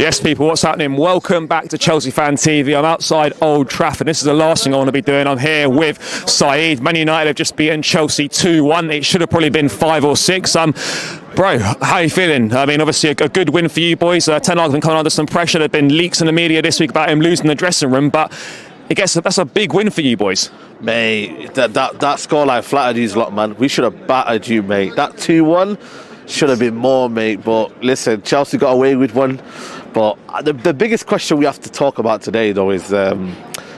Yes, people, what's happening? Welcome back to Chelsea Fan TV. I'm outside Old Trafford. This is the last thing I want to be doing. I'm here with Saeed. Man United have just beaten Chelsea 2 1. It should have probably been 5 or 6. Um, Bro, how are you feeling? I mean, obviously, a, a good win for you boys. Uh, Ten Hag's been coming under some pressure. There have been leaks in the media this week about him losing the dressing room, but I guess that's a big win for you boys. Mate, that, that, that scoreline flattered you a lot, man. We should have battered you, mate. That 2 1 should have been more, mate. But listen, Chelsea got away with one. But the, the biggest question we have to talk about today, though, is um,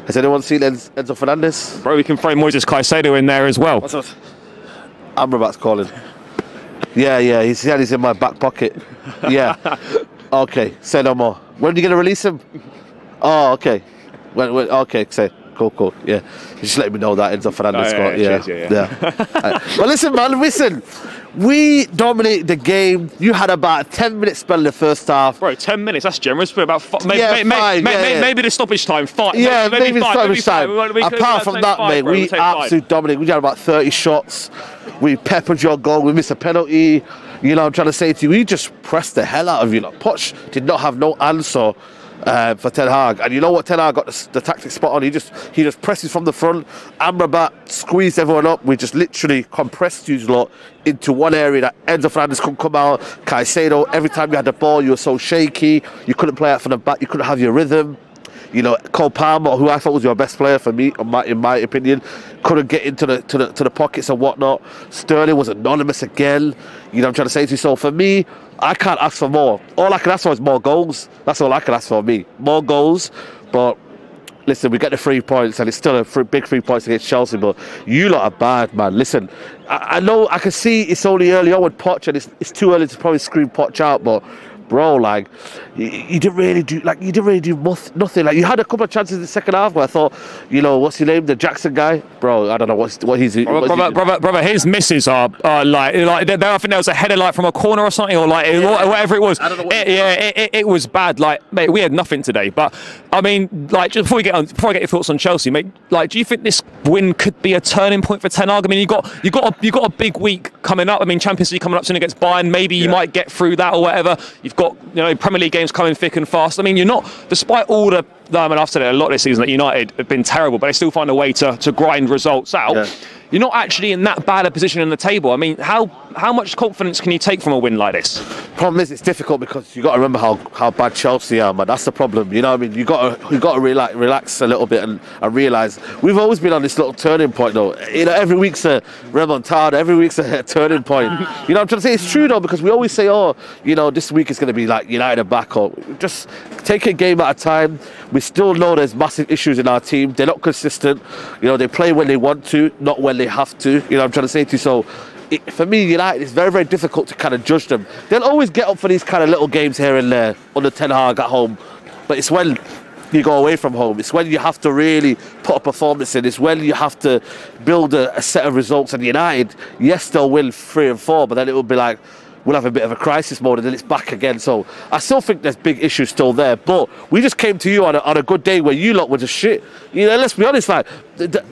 has anyone seen Enzo, Fernandez? Bro, we can throw Moises Caicedo in there as well. What's up? Amrabat's calling. Yeah, yeah, he said he's in my back pocket. Yeah. okay, say no more. When are you going to release him? Oh, okay. When, when, okay, say. Cool, cool. Yeah. Just let me know that Enzo Fernandez Oh, scored. yeah, Yeah. cheers, yeah, yeah. Uh, but listen, man, listen. We dominated the game. You had about a 10 minute spell in the first half. Bro, 10 minutes, that's generous. For about five, maybe, Yeah, maybe, five, maybe, yeah, maybe, yeah. maybe the stoppage time, five. Yeah, maybe, maybe, five, it's time. five. We could- Apart from that, mate, bro, we we'll take five. absolutely dominated. We had about 30 shots. We peppered your goal. We missed a penalty. You know, I'm trying to say to you, we just pressed the hell out of you. Like, Poch did not have no answer. Uh, for Ten Hag, and you know what Ten Hag got the, the tactic spot on. He just he just presses from the front. Amrabat squeezed everyone up. We just literally compressed you lot into one area that Enzo Fernandez couldn't come out. Caicedo, every time you had the ball, you were so shaky. You couldn't play out from the back. You couldn't have your rhythm you know, Cole Palmer, who I thought was your best player for me, in my, in my opinion, couldn't get into the to the to the pockets and whatnot. Sterling was anonymous again. You know, I'm trying to say to you. So for me, I can't ask for more. All I can ask for is more goals. That's all I can ask for me. More goals, but. Listen, we get the three points, and it's still a big three points against Chelsea. But you lot are bad, man. Listen, I, I know I can see it's only early on with Poch, and it's, it's too early to probably scream Poch out. But bro, like you, you didn't really do like you didn't really do nothing. Like you had a couple of chances in the second half where I thought, you know, what's his name, the Jackson guy, bro. I don't know what's what he's. Brother, what's he- brother, brother, brother, his misses are, are like, like there, I think there was a header like from a corner or something, or like Yeah. whatever it was. I don't know what It- it yeah, it, it, it was bad. Like, mate, we had nothing today. But I mean, like, just before we get on, before I get your thoughts on Chelsea, mate, like, do you think this win could be a turning point for Ten Hag? I mean, you got you got a, you got a big week coming up. I mean, Champions League coming up soon against Bayern. Maybe you Yeah. might get through that or whatever. You've got you know Premier League games coming thick and fast. I mean, you're not, despite all the. I mean, I've said it a lot this season that United have been terrible, but they still find a way to, to grind results out Yeah. You're not actually in that bad a position in the table. I mean, how how much confidence can you take from a win like this? problem is it's difficult because you have got to remember how, how bad Chelsea are, man. That's the problem. You know what I mean? You got to you got to relax, relax a little bit and, and realize we've always been on this little turning point, though. You know, every week's a remontada, every week's a turning point. you know, I'm trying to say it's true though because we always say, oh, you know, this week is going to be like United are back or just take a game at a time. We still know there's massive issues in our team. They're not consistent. You know, they play when they want to, not when they have to. You know, I'm trying to say to you. So it, for me, United, it's very, very difficult to kind of judge them. They'll always get up for these kind of little games here and there under Ten Hag at home, but it's when you go away from home. It's when you have to really put a performance in. It's when you have to build a, a set of results. And United, yes, they'll win three and four, but then it will be like we'll have a bit of a crisis mode and then it's back again. So I still think there's big issues still there. But we just came to you on a, on a good day where you lot were just shit. You know, let's be honest, like. The, the,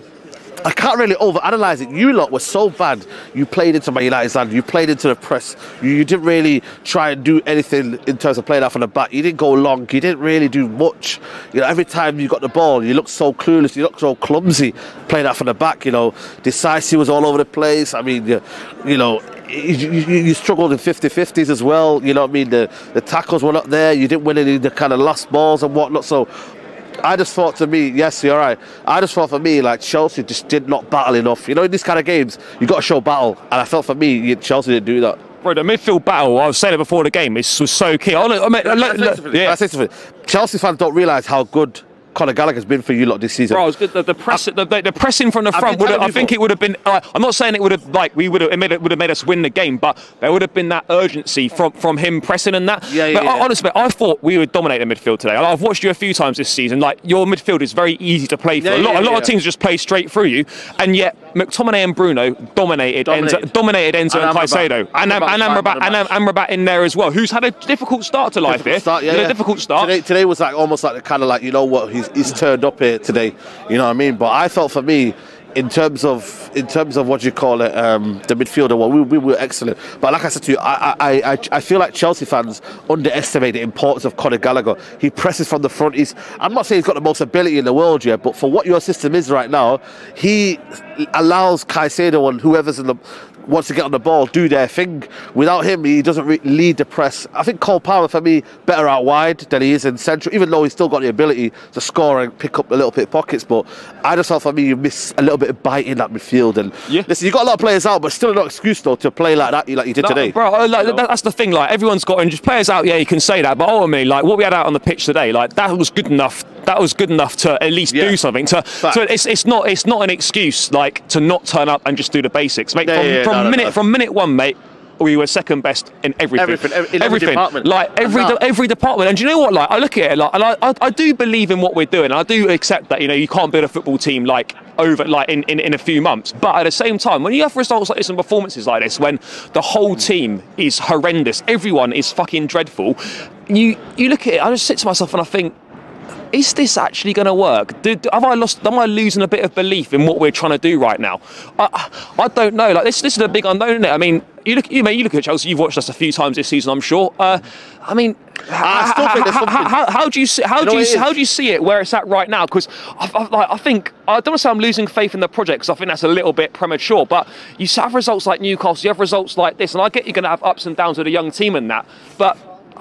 I can't really overanalyze it. You lot were so bad. You played into my United stand. You played into the press. You, you didn't really try and do anything in terms of playing out from the back. You didn't go long. You didn't really do much. You know, every time you got the ball, you looked so clueless. You looked so clumsy playing out from the back. You know, decisive was all over the place. I mean, you, you know. You, you, you struggled in 50-50s as well. You know what I mean? The the tackles were not there. You didn't win any of the kind of lost balls and whatnot. So I just thought to me, yes, you're right. I just thought for me, like Chelsea just did not battle enough. You know, in these kind of games, you got to show battle, and I felt for me, Chelsea didn't do that. Bro, the midfield battle, I was saying it before the game, this was so key. I, I mean, look, look, yeah. I. Chelsea fans don't realise how good Conor Gallagher's been for you lot this season. Bro. The, the press, the, the, the pressing from the front been telling I think it would have been. Uh, I'm not saying it would have like we would have. Made, it would have made us win the game, but there would have been that urgency from from him pressing and that. Yeah, yeah, but yeah. I- honestly, I thought we would dominate the midfield today. I've watched you a few times this season. Like your midfield is very easy to play for. Yeah, a lot, yeah, a lot of teams just play straight through you, and yet McTominay and Bruno dominated Dominated. Enzo, dominated Enzo and, And Amrabat. Caicedo, and, Am- and Amrabat, and Am- Amrabat in there as well, who's had a difficult start to life Difficult here. start, yeah, yeah. a difficult start. Today, today was like almost like the kind of like you know what he's, he's turned up here today. You know what I mean? But I felt for me, in terms of in terms of what you call it, um, the midfielder, well, we, we were excellent. But like I said to you, I, I, I, I feel like Chelsea fans underestimate the importance of Conor Gallagher. He presses from the front. He's I'm not saying he's got the most ability in the world yet, but for what your system is right now, he allows Caicedo and whoever's in the wants to get on the ball, do their thing. Without him, he doesn't re- lead the press. I think Cole Palmer, for me, better out wide than he is in central, even though he's still got the ability to score and pick up a little bit of pockets. But I just thought for me, you miss a little bit of bite in that midfield. And yeah. listen, you've got a lot of players out, but still no excuse though to play like that, like you did no, today. Bro, like, you know? that's the thing. Like everyone's got and just players out. Yeah, you can say that, but oh, ultimately, like what we had out on the pitch today, like that was good enough. That was good enough to at least yeah. do something. To, so it's, it's not it's not an excuse like to not turn up and just do the basics, mate. Yeah, from, from no, minute from minute one, mate, we were second best in everything. Everything, every, in everything. Every like every de- every department. And do you know what? Like I look at it, like, and I, I, I do believe in what we're doing. I do accept that you know you can't build a football team like over like in, in, in a few months. But at the same time, when you have results like this and performances like this, when the whole hmm. team is horrendous, everyone is fucking dreadful. You you look at it. I just sit to myself and I think is this actually going to work? Do, have I lost? Am I losing a bit of belief in what we're trying to do right now? I, I don't know. Like this, this is a big unknown. Isn't it? I mean, you look, you, may, you look at Chelsea. You've watched us a few times this season, I'm sure. Uh, I mean, I still think there's something. How, how, how, do you see? How You do you see, how do you see it where it's at right now? Because I, I, like, I think I don't want to say I'm losing faith in the project because I think that's a little bit premature. But you have results like Newcastle, you have results like this, and I get you're going to have ups and downs with a young team and that, but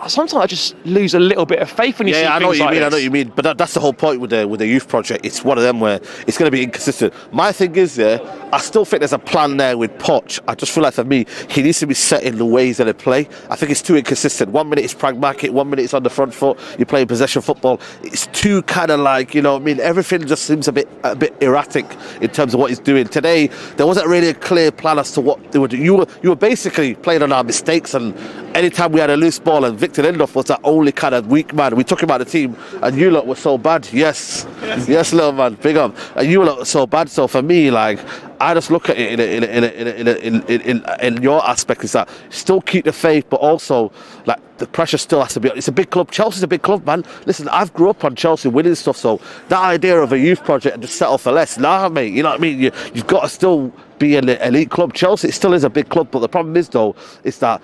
sometimes I just lose a little bit of faith when you see Yeah, I know what you like mean. I know what you mean. But that, that's the whole point with the with the youth project. It's one of them where it's going to be inconsistent. My thing is, yeah, I still think there's a plan there with Poch. I just feel like for me, he needs to be set in the ways that they play. I think it's too inconsistent. One minute it's pragmatic, one minute it's on the front foot. You're playing possession football. It's too kind of like you know. what I mean, everything just seems a bit a bit erratic in terms of what he's doing today. There wasn't really a clear plan as to what they were doing. You were you were basically playing on our mistakes, and anytime we had a loose ball, and Victor Lindelof was that only kind of weak man. We took him out of the team, and you lot were so bad. Yes, yes, little man, big up. And you lot were so bad. So for me, like, I just look at it in a, in a, in a, in a, in, in, in, in, in your aspect is that still keep the faith, but also like the pressure still has to be. It's a big club. Chelsea's a big club, man. Listen, I've grew up on Chelsea winning stuff, so that idea of a youth project and just settle for less, nah, mate. You know what I mean? You, you've got to still be an elite club. Chelsea still is a big club, but the problem is though, is that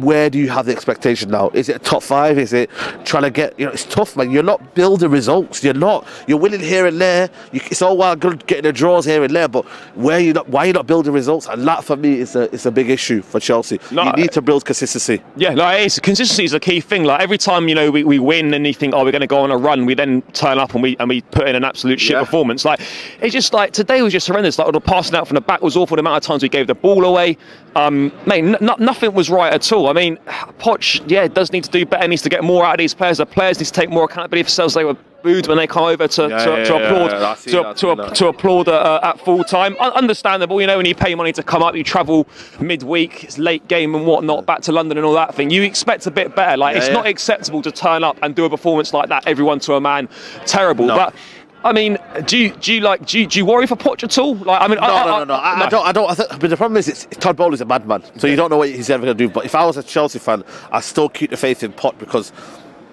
where do you have the expectation now? Is it a top five? Is it trying to get? You know, it's tough, man. You're not building results. You're not. You're winning here and there. You, it's all well good getting the draws here and there, but where you not? Why are you not building results? And that for me is a is a big issue for Chelsea. No, you need to build consistency. Yeah, no, it is. Consistency is a key thing. Like every time you know we, we win and you think, oh, we're going to go on a run, we then turn up and we and we put in an absolute shit Yeah. performance. Like it's just like today was just horrendous. Like the passing out from the back was awful. The amount of times we gave the ball away, um, mate, n- n- nothing was right at all. I mean, Poch, yeah, does need to do better. Needs to get more out of these players. The players need to take more accountability for themselves. They were booed when they come over to, Yeah, to, yeah, to yeah, applaud yeah, I see to, to, that. to applaud uh, at full time. Un- understandable, you know, when you pay money to come up, you travel midweek, it's late game and whatnot, back to London and all that thing. You expect a bit better. Like it's not acceptable to turn up and do a performance like that, everyone to a man. Terrible. No. But I mean, do you, do you like do you, do you worry for Poch at all? Like, I mean, No, I, no, no, no. I, I don't. I don't. I th- but the problem is, it's, Todd Boehly's a madman, so you don't know what he's ever going to do. But if I was a Chelsea fan, I still keep the faith in Pot because.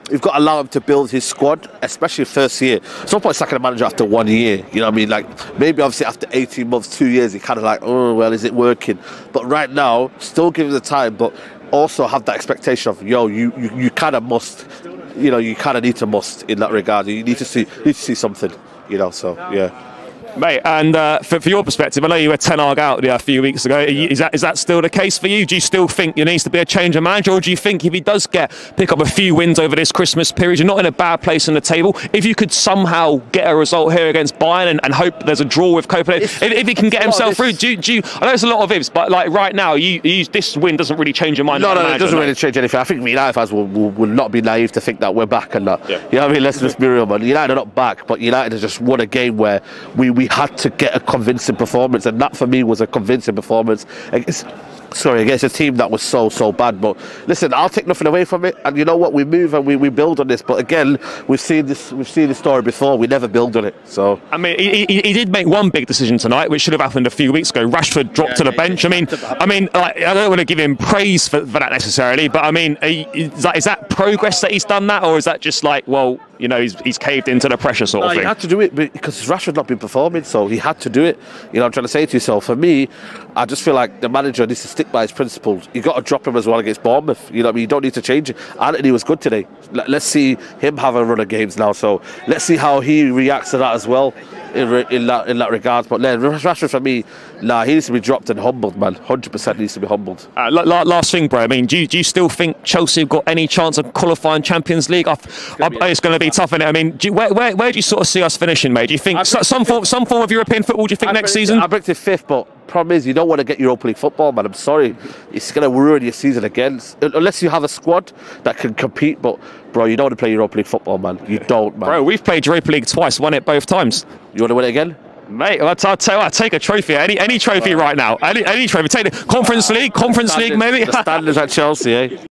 You've got to allow him to build his squad, especially first year. It's no point sacking a manager after one year. You know what I mean? Like maybe obviously after 18 months, two years, you kind of like, oh well, is it working? But right now, still give him the time, but also have that expectation of yo, you you, you kind of must, you know, you kind of need to must in that regard. You need to see need to see something, you know. So yeah. Mate, and uh, for, for your perspective, I know you were Ten Hag out yeah, a few weeks ago. You- Is that is that still the case for you? Do you still think there needs to be a change of manager, or do you think if he does get pick up a few wins over this Christmas period, you're not in a bad place on the table? If you could somehow get a result here against Bayern and, and hope there's a draw with Copenhagen, if, if he can get it's a lot himself through, do, do you, I know it's a lot of ifs, but like right now, you, you this win doesn't really change your mind. No, no, no, it doesn't really change anything. I think United fans will, will, will not be naive to think that we're back and that. Yeah. You know what I mean? Let's just be real, man. United are not back, but United has just won a game where we, we had to get a convincing performance, and that for me was a convincing performance. It's, sorry, against a team that was so so bad. But listen, I'll take nothing away from it. And you know what? We move and we, we build on this. But again, we've seen this we've seen this story before. We never build on it. So I mean, he, he, he did make one big decision tonight, which should have happened a few weeks ago. Rashford dropped Yeah, to the bench. I mean, I mean, like, I don't want to give him praise for, for that necessarily, but I mean, is that, is that progress that he's done that, or is that just like, well, you know, he's, he's caved into the pressure sort No, of he thing? had to do it because Rashford not been performing, so he had to do it. You know, I'm trying to say to you. So for me, I just feel like the manager needs to stick by his principles. You've got to drop him as well against Bournemouth. You know, what I mean, you don't need to change it. Antony was good today. Let- Let's see him have a run of games now. So let's see how he reacts to that as well. In, re- in that in that regards, but then Rashford for me, nah, he needs to be dropped and humbled, man. Hundred percent needs to be humbled. Uh, la- la- last thing, bro. I mean, do you, do you still think Chelsea have got any chance of qualifying Champions League? I've, it's going to be tough, innit? I mean, do you, where, where, where do you sort of see us finishing, mate? Do you think some form some form of European football? Do you think I next season? I predicted fifth, but problem is you don't want to get Europa League football, man. I'm sorry, it's going to ruin your season again. Unless you have a squad that can compete, but bro, you don't want to play Europa League football, man. You don't, man. Bro, we've played Europa League twice, won it both times. You want to win it again? Mate, I'll, tell you what, take a trophy, any any trophy right now, any, any trophy. Take the Conference League, Conference League, maybe. The standards at Chelsea, eh?